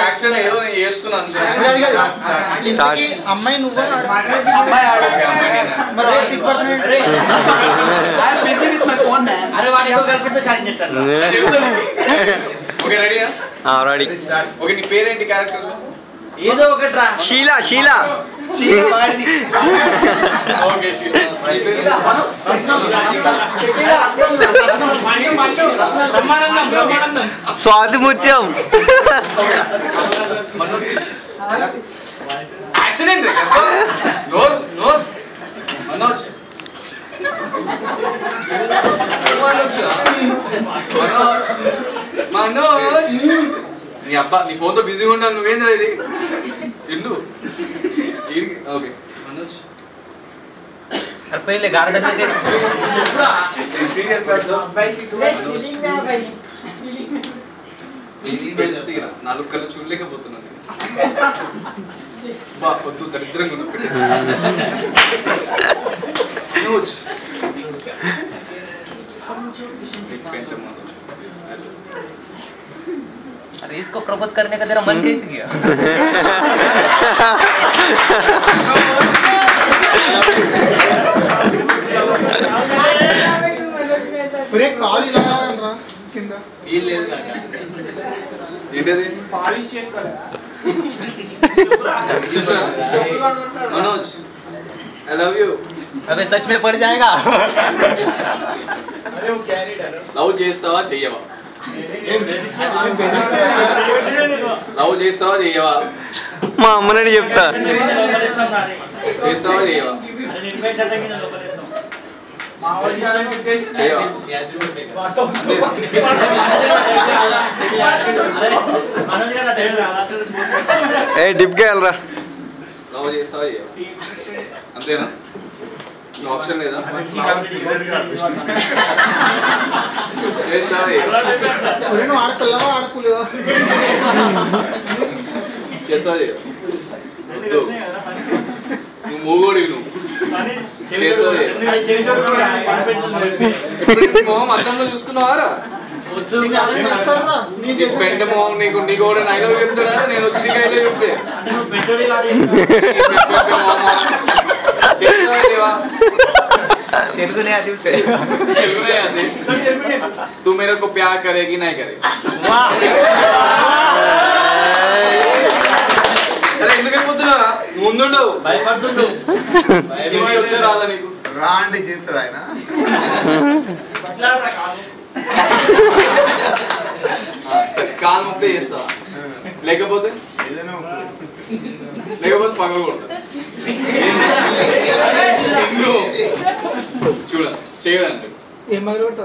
Action ఏదో నేను చేస్తున్నా అంతే ఇంతకీ అమ్మాయి నువ్వా? అమ్మాయి ఆడు ఓకే, అమ్మాయి నేనే. మరి వాడు సిగ్గుపడుతున్నాడు I'm busy with my phone man అరే వాడు ఇంకో గర్ల్ ఫ్రెండ్ చాటింగ్ చేస్తాడు ఓకే రెడీయా? రెడీ. ఓకే నీ పేరేంటి క్యారెక్టర్ ఏదో ఒకటి రా. షీలా షీలా. చీర వాడిది ఓకే స్వాతి ముత్యం యాక్షన్ ఏంటి మనోజ్ మనోజ్ మనోజ్ మనోజ్ నీ అబ్బా నీ ఫోన్తో బిజీగా ఉండాలి నువ్వేంద్రా ఇది ఎందు ఓకే. మనోజ్. అర్పేలే గార్డెన్లో సీరియస్గా అబ్బాయి ఫీలింగ్ నా అబ్బాయి. ఫీలింగ్ ఫీలింగ్ చేస్తిరా నాలుగు కళ్ళు చూడలేకపోతున్నాను బా పొద్దు దరిద్రంగా నువ్వు अरे इसको प्रपोज करने का तेरा मन कैसे गया ఒరే కాలు ఇలా రా కింద ఏంటది చూసా? మనోజ్ ఐ లవ్ యూ अबे सच में पड़ जाएगा లవ్ చేస్తావా చెయ్యవా లవ్ చేస్తావా చెయ్యవా? మా అమ్మనని చెప్తా. చేస్తావా చెయ్యవా? ఏ డిప్కి వెళ్ళరా. లవ్ చేస్తావా చెయ్యవా? అంతేనా? ఆప్షన్ లేదా ఆడపిల్లవా ఆడపులివా చేస్తావా నువ్వు నువ్వు నీ మొహం అద్దంలో చూసుకున్నావారా పెంట మొహం నీకు నీకు కూడా నైలో చెప్తాడా నేను వచ్చి నీకు ఐలో చెప్తే చేస్తావా చెయ్యవా तेलुगु नहीं आती उसे तेलुगु नहीं आती तू मेरे को प्यार करेगी नहीं करेगी అరే ఎందుకు వెళ్ళిపోతున్నారా ముందుండవు భయపడుతుండు ఇంటికి వచ్చే రాదా నీకు రా అంటే చేస్తాడు ఆయన ఆ, సరే కాలు ముక్తే చేస్తావా లేకపోతే? ఏదైనా లేకపోతే పగలు కొడతా. చూడ చేయడానికి. ఏం పగలు కొడతా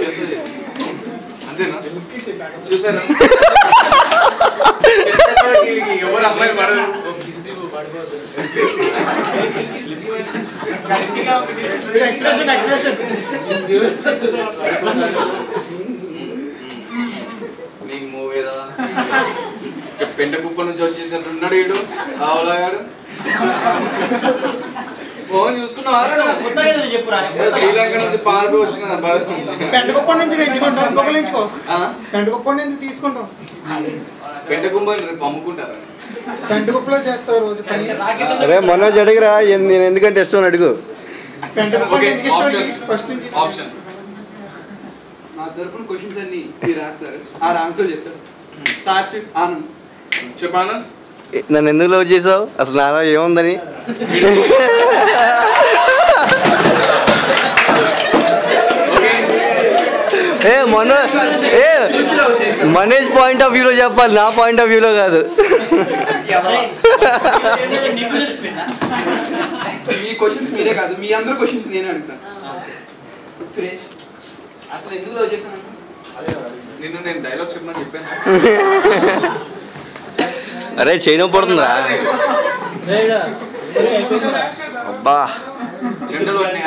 చేస్తుంది అంతేనా? చూసారా? ఎవరు అమ్మాయిలు పడదు ఎక్స్ప్రెషన్ ఎక్స్ప్రెషన్ నీకు మూవేదా పెంట కుప్ప నుంచి వచ్చేసినట్టు ఉన్నాడు వీడు? ఆవులాగాడు ఫోన్ చూసుకున్నావా? శ్రీలంక నుంచి పారిపోయి వచ్చిన భరత్ పెంటకుప్ప నుంచి? పెంటకుప్ప నుంచి తీసుకుంటాం. పెంట కుప్పని రేపు అమ్ముకుంటారా? పెంటకుప్పలో చేస్తావు రోజు పని. అరే మనోజ్ అడిగిరా నేను ఎందుకంటే ఇష్టం అని అడుగు. పెంటకుప్ప ఓకే ఎందుకు ఇష్టం ఆప్షన్. ఫస్ట్ నుంచి ఆప్షన్. నా తరపున క్వశ్చన్స్ అన్ని మీరు రాస్తారు. ఆ ఆన్సర్ చెప్తారు. Starts with Anand. చెప్పానా నన్ను ఎందుకు లవ్ చేసావు? అసలు నాలో ఏముందని ఓకే ఏ మనోజ్ ఏ మనోజ్ పాయింట్ ఆఫ్ వ్యూలో చెప్పాలి నా పాయింట్ ఆఫ్ వ్యూలో కాదు. నీకు తెలిసిపోయిందా మీ క్వశ్చన్స్ మీరే కాదు మీ అందరూ క్వశ్చన్స్ నేనే అడుగుతాను సురేష్ అసలు ఎందుకు లవ్ చేశాను నిన్ను నేను డైలాగ్ చెప్పమని చెప్పాను. అరే చేయడం పడుతుందా అబ్బా. చెండలు పట్టినాయి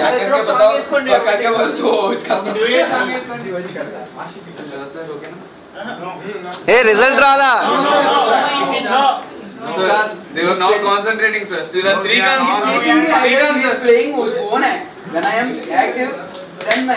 क्या करके बताओ क्या करके बोल जो इसका तो Hey, result Rala. Sir, they were not concentrating, sir. Sir, Srikanth, Srikanth is playing his own. When I am active, then my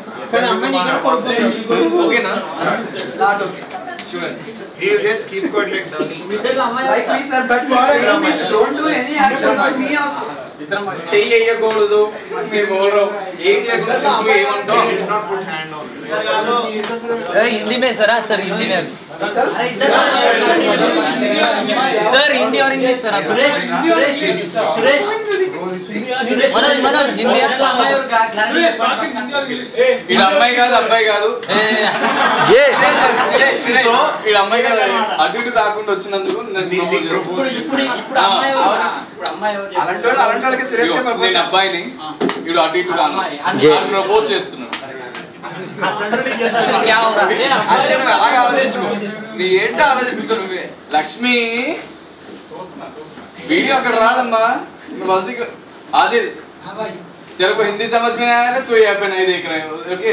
కానీ అమ్మాయి ఇక్కడ పడుతుంది ఓకేనా స్టార్ట్ ఓకే చూడండి he will just keep quiet like me sir but you are don't do any actions on me also చెయ్యి వేయకూడదు మీరు బోల్రో ఏం లేకుండా సింపుల్ ఏమంటాం అరే హిందీ మే సరా సార్ హిందీ మే సార్ హిందీ ఆర్ ఇంగ్లీష్ సరా సురేష్ సురేష్ ఇది అమ్మాయి కాదు అబ్బాయి కాదు సో ఇది అమ్మాయి కాదు అటు ఇటు కాకుండా వచ్చినందుకు అలాంటి వాళ్ళు అలాంటి వాళ్ళకి సురేష్ నేను అబ్బాయిని ఇడు అటు ఇటు కాను ప్రపోజ్ చేస్తున్నాను అలాగే ఆలోచించుకో నీ ఏంటో ఆలోచించుకో నువ్వే లక్ష్మి వీడియో అక్కడ రాదమ్మా. నువ్వు आदिल तेरे को हिंदी समझ में आया ना? तो यहाँ पे नहीं देख रहे हो। ओके?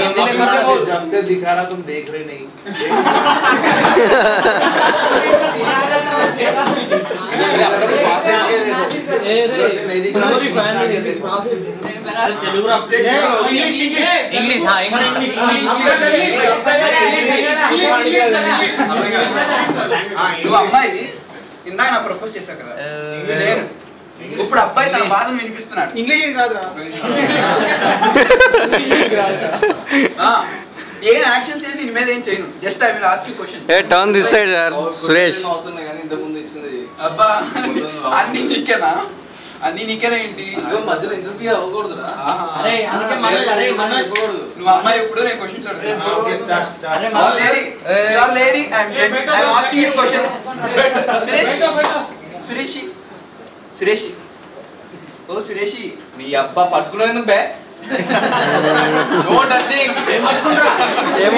हिंदी में कैसे बोल? जब से दिखा रहा तुम देख रहे नहीं। इंग्लिश हाँ इंग्लिश। इंग्लिश ఇందాక నా ప్రపోజ్ చేశావు కదా? నేను ఇప్పుడు అబ్బాయి తన బాధను వినిపిస్తున్నాడు. ఇంగ్లీష్ కాదురా. ఆ, ఏ యాక్షన్స్ ఏంటి నీ మీద ఏం చేయను? Just I will ask you question A turn this side sir Suresh అవసరం లేదు కానీ ఇంతకు ముందు ఇచ్చింది. అబ్బా అన్ని నీకేనా? అన్ని నీకేనేంటి మధ్యలో ఇంటర్వ్యూ అవ్వకూడదురా? నువ్వు అమ్మాయి ఎప్పుడు నేను క్వశ్చన్స్ లేడీ సురేషి సురేషి ఓ సురేషి నీ అబ్బా పట్టుకునేందుకు బే? నో టచింగ్ ఏం ఏం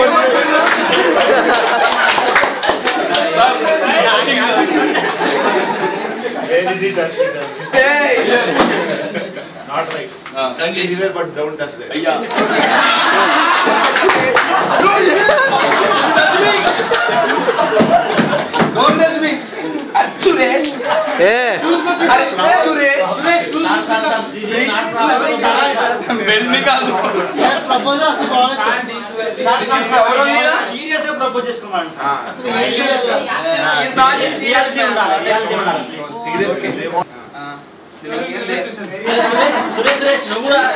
it? Not right. Touch anywhere but don't touch there. అయ్యా డోంట్ టచ్ మీ సురేష్ ఏ అరే సురేష్ బెండి కాదు ప్రపోజ్ అసలు కాలేజ్ ఎవరో మీరా? సీరియస్గా ప్రపోజ్ చేసుకోమని Ah, అసలు ఏం చేయలేదు He is not in serious ఉండాలి man. ¿Se me entiende? Suresh, Suresh, Nomura.